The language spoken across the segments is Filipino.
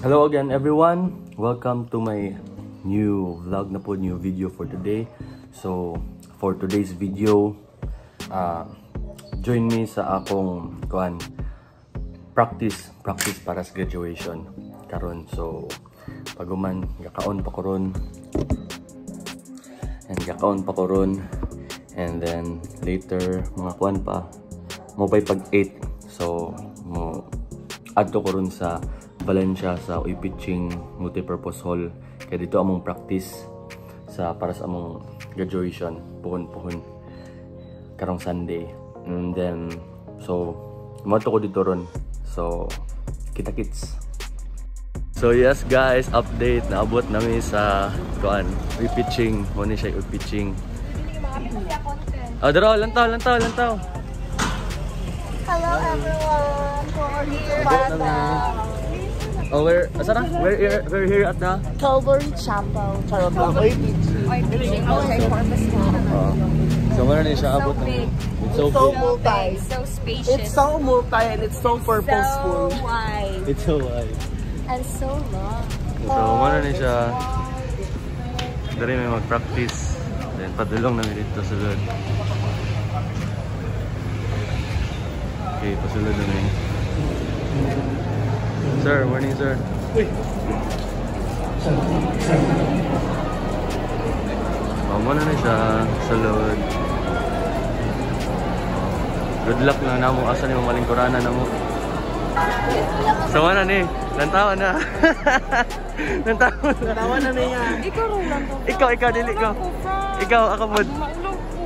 Hello again everyone. Welcome to my new vlog na po, new video for today. So, for today's video, uh, join me sa akong kuan practice, practice para sa graduation karon. So, paguman gakaon pa ko ron. And gakaon pa ko ron. And then later mga kuan pa mo pag 8. So, mo adto ko ron sa Valencia sa Uy Pitching Multipurpose Hall. Kaya dito among practice sa para sa among graduation puhon-puhon karong Sunday. And then so mo ko dito ron. So kita kits. So yes guys, update naabot nami sa kuan Uy Pitching, mo ni siya Uy Pitching. Oh, daro, lantaw, lantaw, lantaw. Hello everyone! We're here the Oh, we're, asara? We're here, we're here at the Calvary Chapel. Charot lang. Oy, Oy, pitching multi-purpose hall. Oh. So, wala na siya So abot ng... big. It's so So big. multi. So spacious. It's so multi and it's so purposeful. So wide. It's so wide. And so long. So, wala na siya. Dari may mag-practice. Then, padulong namin dito sa lod. Okay, pasulod namin. Sir, morning sir. Oh, muna na siya sa lod. Good luck na namo asa ni maling kurana namo. So ano ni? Lantawan na. Lantawan na. Tawa na niya. Ikaw rin lang ko. Ikaw, ikaw, dili ko. Ikaw, ako mo.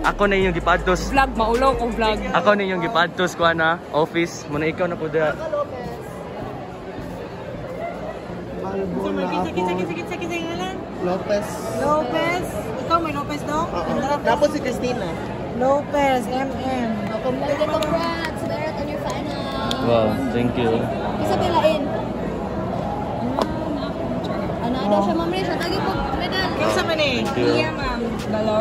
Ako na yung gipadtos. Vlog, maulaw ko vlog. Ako na yung gipadtos ko na office. Muna ikaw na po dira. Balbo na ako. Lopez. Lopez. Ikaw may Lopez daw? Oo. Tapos si Christina. Lopez, MM. Congrats, Merit on your final. Wow, thank you. Isa pilain. Ano daw siya ma'am siya tagi po medal. Kinsa man eh? Thank you. Iya ma'am. Balaro.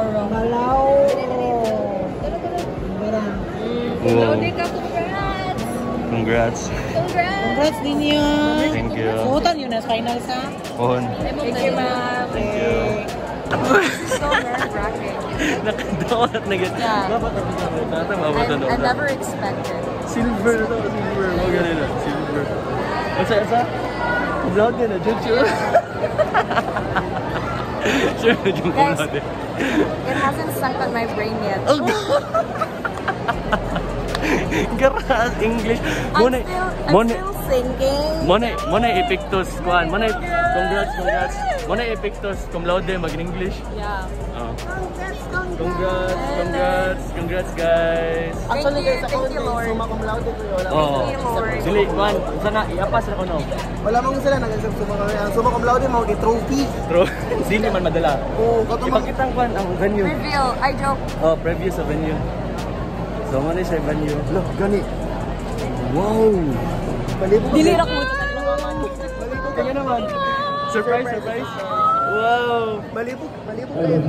Congrats. Congrats. Din yun. Thank you. Suotan yun na final sa. Pohon. Thank you ma'am. Thank you. So nerve-wracking. Nakadawat na ganyan. Yeah. Dapat ako sa mga tata, mabot I, I never expected. Silver na to, silver. Mga ganun na, silver. Asa, asa? Vlog ka na, Jun, sure. Jun, Guys. eh. It hasn't sunk on my brain yet. Oh, Garas, English. Muna, muna, muna, muna epictus, kuan. Muna, congrats, congrats. Muna epictus, cum laude, mag-English. Yeah. Oh. Congrats, congrats, congrats guys. Actually guys, ako din, Lord. summa cum laude ko yun. Wala Oh. Dili, kuan, sana iapas na ko no. Wala mong sila nag-isip summa cum Ang summa cum laude, mga trophy. True. Dili man madala. Oo, kato mga Ipakita ang kuan ang venue. Reveal. I joke. Oh, preview sa venue. Na siya yung venue. Look, gani. Wow! palibot. Dili ra ko. Kaya naman. Surprise, surprise. Wow! Malibot, malibot kayo.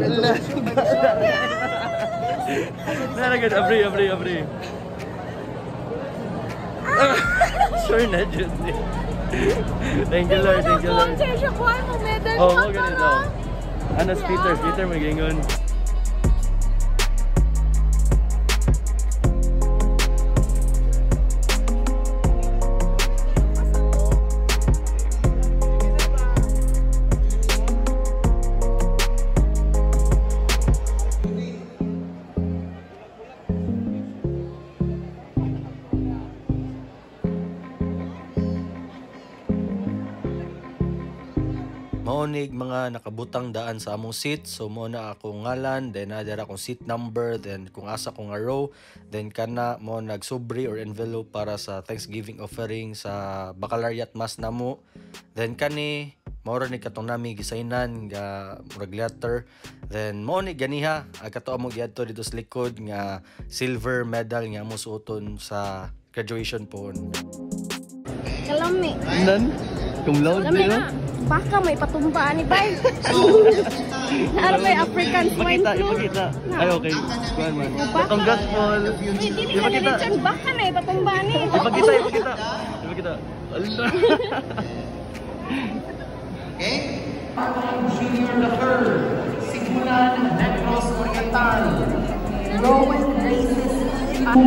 Naragad, abri, abri, abri. sure na, eh. Thank you, Lord. Thank you, Lord. siya kuha mo medal. Oh, mo ganito. Ano, Peter, Peter magingon. Maonig mga nakabutang daan sa among seat. So mo na ako ngalan, then nadara akong seat number, then kung asa ko nga row, then kana mo nagsubri or envelope para sa Thanksgiving offering sa baccalaureate mass namo. Then kani Maura ni katong nami gisainan nga murag letter. Then mo ni ganiha agkato amo giadto dito sa likod nga silver medal nga mo suoton sa graduation po. Kalami. Nan? Cum laude Kalami na. Baka may patumbaan ni Bay. Ano may African swine flu? ipakita. Ay, okay. Man. Baka. Congrats, Paul. Hindi, Ipakita. nilitsyon. Baka na may patumbaan ni. Ipakita, ipakita. Ipakita. Alin na. Junior the third, Simulan Negros Oriental. Rowan Races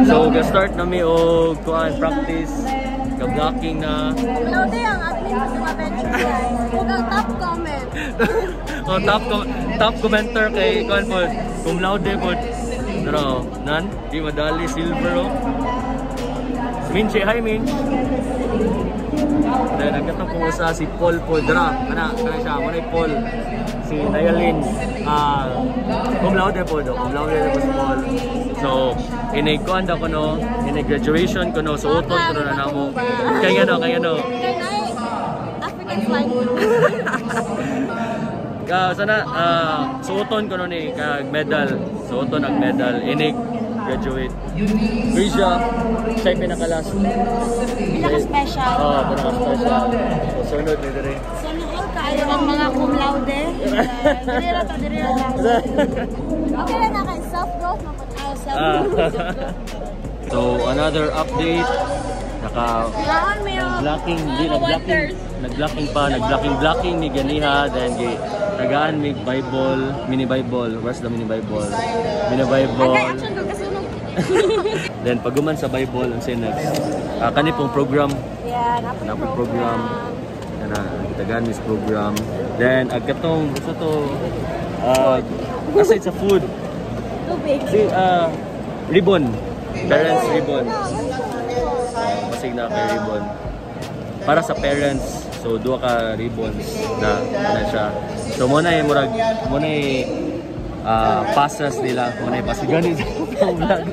So, ga-start na mi o kuan practice. Ga-blocking na. Laude ang admin sa mga venture guys. Huwag ang top comment. oh, top com- top commenter kay kuan po. Cum laude po. Pero, nan, di madali silver oh. Minchi, hi Minch. Then, nagkatong po sa si Paul po. Dra, kana, kana siya. Muna Paul. Si Nayalin. Ah, cum laude po do. Cum laude po si Paul. So, inay kuan daw ko no. Inay graduation ko no. So, utol ko na namo. Kaya ano, kaya. Kay Nay, African. Ka sana ah suoton ko no ni kag medal. Suoton ang medal inig graduate. Grisha, siya yung pinakalas. Pinaka-special. Oh, pinaka-special. So, sunod ni dire. Ng mga cum laude. Diri ra to, diri ra. Okay na kay self-growth mo pa. Oh, Ah. self-growth. so, another update. Naka Kailangan mo yung blocking, di nag-blocking, pa, nag-blocking blocking ni ganiha then gi nagaan mi Bible, mini Bible. Where's the mini Bible? Mini Bible. Then paguman sa Bible ang next. Ah, kani pong program Yeah, Napay program. Program. na tagaan mis program. Then agkatong sa to uh, aside sa food, Tubig. si uh, ribbon. Parents ribbon. Basig na kay ribbon. Para sa parents, so duha ka ribbons na na siya. So mo na murag mo na uh, passes nila, mo na passes ganit ang vlog.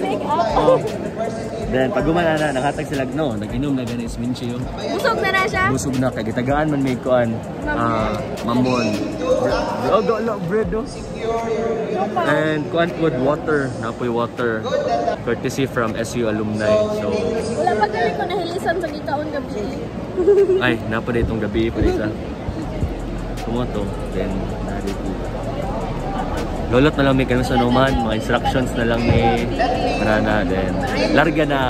Make up. Oh. Then pag gumana na, nanghatag sila, no, nag-inom na ganis minchi yung Busog na na siya. busog na kay gitagaan man may kuan ah mamon. Oh, go lo bread oh. And kuan food water, napoy water. Courtesy from SU alumni. So Wala pa gali ko nahilisan sa gikaon gabi. ay napo itong gabi pa isa. Kumoto then narito. Lolot na lang may kanang sanuman, mga instructions na lang ni Marana then larga na.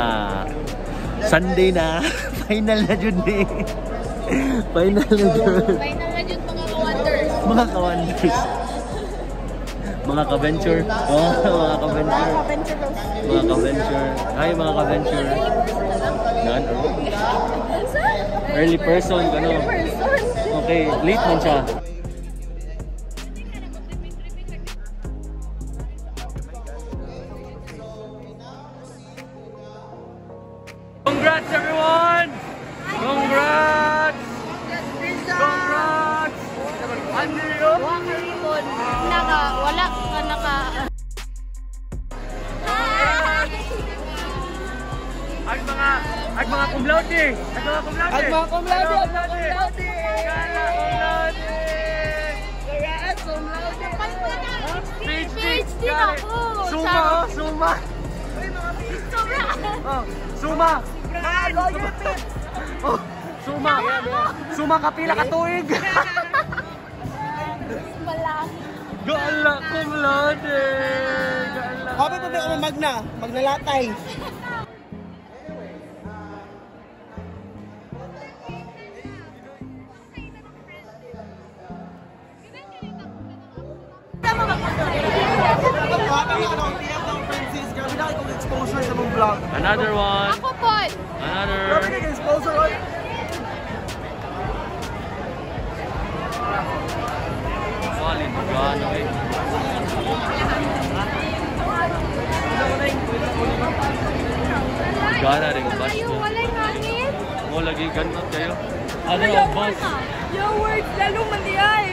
Sunday na. Final na jud ni. Final na jud. Final na dyan mga wonders. Mga ka-wonders. Mga ka-venture. Oh, mga ka-venture. Mga ka-venture. Ay, mga ka-venture. Nan, oh. Early person, ano? Person. Okay, late man siya. Congrats everyone! Congrats! Congrats! Andrew! Wakaripon. Naka, wala ka naka... At mga at mga cum laude. At mga cum laude. At mga cum laude, At mga cum laude. Kala cum laude. Congrats, cum laude. PhD na ako. Suma, oh, suma. Sobra. Oh, suma. Suma. Suma kapila ka tuig. Gala cum laude. Gala. Happy pa ba magna? Magnalatay. Grabe na ikong exposure sa mong vlog. Another one. Ako po. Grabe Another. na ikong exposure. oy. Solid. Gano eh. Gana rin ang bash ko. Walay hangin. Mo lagi ganot kayo. Ano ang boss? Your words, lalo man di ay. Ini ba yun?